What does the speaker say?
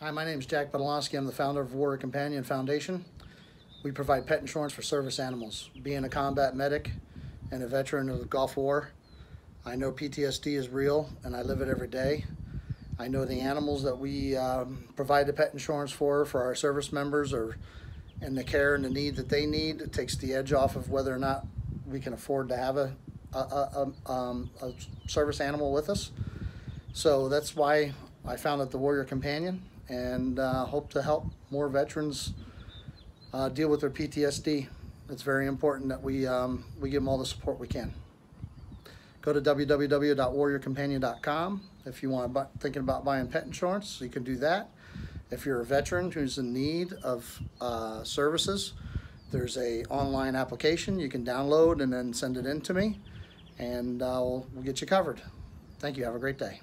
Hi, my name is Jack Bodolosky. I'm the founder of Warrior Companion Foundation. We provide pet insurance for service animals. Being a combat medic and a veteran of the Gulf War, I know PTSD is real and I live it every day. I know the animals that we um, provide the pet insurance for, for our service members, are and the care and the need that they need. It takes the edge off of whether or not we can afford to have a, a, a, um, a service animal with us. So that's why I found founded the Warrior Companion and uh, hope to help more veterans uh, deal with their PTSD. It's very important that we, um, we give them all the support we can. Go to www.warriorcompanion.com if you want to thinking about buying pet insurance. You can do that. If you're a veteran who's in need of uh, services, there's a online application you can download and then send it in to me, and uh, we'll, we'll get you covered. Thank you. Have a great day.